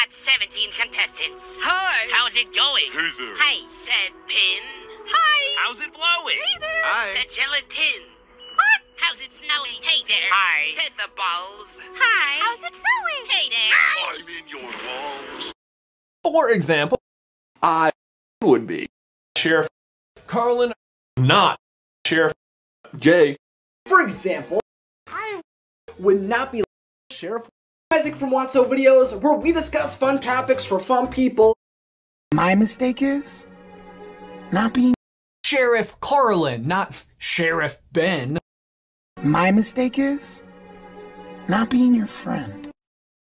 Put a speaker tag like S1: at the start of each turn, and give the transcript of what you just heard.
S1: got 17 contestants.
S2: Hi.
S1: How's it going?
S3: Hey there.
S1: Hi. Said Pin.
S2: Hi. How's it flowing? Hey there. Hi.
S1: Said Gelatin. How's it snowing? Hey there.
S2: Hi.
S1: Said the balls. Hi.
S4: How's it snowing?
S1: Hey there. Hi.
S3: I'm in your walls.
S5: For example, I would be Sheriff Carlin, not Sheriff Jay.
S6: For example, I would not be Sheriff Isaac from Watso Videos, where we discuss fun topics for fun people.
S7: My mistake is not being.
S8: Sheriff Carlin, not Sheriff Ben.
S7: My mistake is not being your friend.